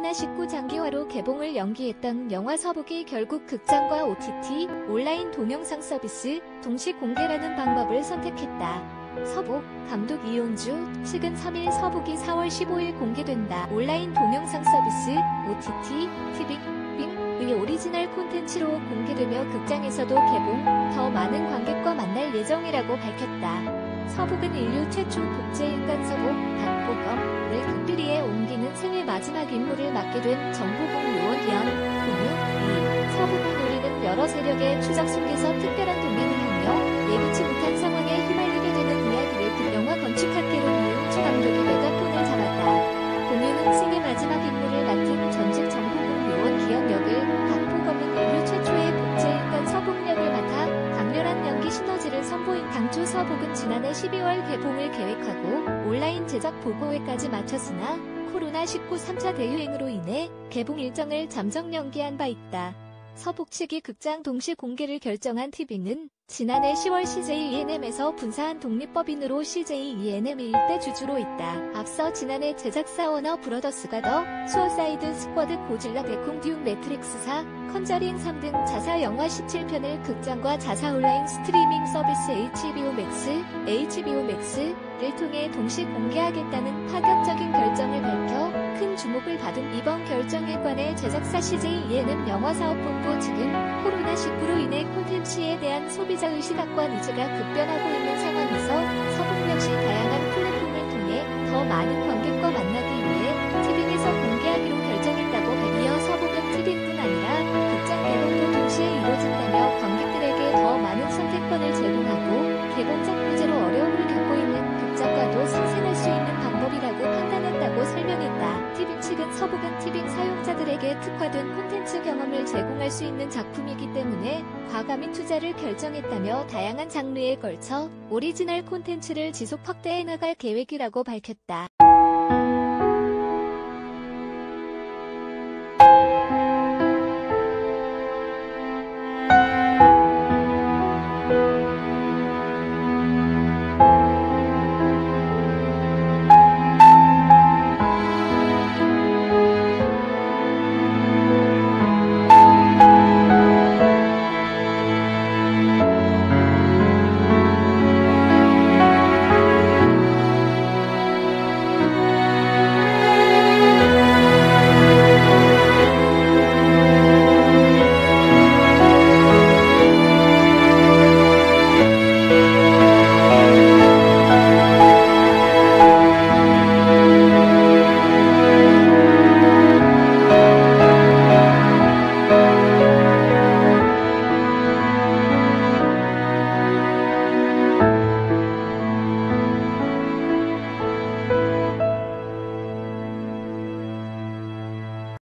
코로나19 장기화로 개봉을 연기했던 영화 서복이 결국 극장과 OTT, 온라인 동영상 서비스, 동시 공개라는 방법을 선택했다. 서복, 감독 이용주, 측은 3일 서복이 4월 15일 공개된다. 온라인 동영상 서비스, OTT, 티빙의 오리지널 콘텐츠로 공개되며 극장에서도 개봉, 더 많은 관객과 만날 예정이라고 밝혔다. 서복은 인류 최초 복제인간 서복, 박보검을 극비리에 옮기는 생애 마지막 임무를 맡게 된 정보공 요원 기현, 공유, 이, 서북을 노리는 여러 세력의 추적 속에서 특별한 동맹을 12월 개봉을 계획하고 온라인 제작 보고회까지 마쳤으나 코로나19 3차 대유행으로 인해 개봉 일정을 잠정 연기한 바 있다. 서복 측이 극장 동시 공개를 결정한 티빙은 지난해 10월 CJ ENM에서 분사한 독립법인으로 CJ ENM 1대 주주로 있다. 앞서 지난해 제작사 워너 브러더스가 더 수어사이드 스쿼드 고질라 대 콩, 듄, 매트릭스4, 컨저링3 등 자사 영화 17편을 극장과 자사 온라인 스트리밍 서비스 HBO Max, HBO Max 를 통해 동시 공개하겠다는 파격적인 결정을 밝혀 큰 주목을 받은 이번 결정에 관해 제작사 CJ ENM 영화사업본부 측은 코로나19로 인해 콘텐츠에 대한 소비자 의식학과 니즈가 급변하고 있는 상황에서 서북 역시 다양한 플랫폼을 통해 더 많은 관객과 만나기 위해 경험을 제공할 수 있는 작품이기 때문에 과감히 투자를 결정했다며 다양한 장르에 걸쳐 오리지널 콘텐츠를 지속 확대해 나갈 계획이라고 밝혔다.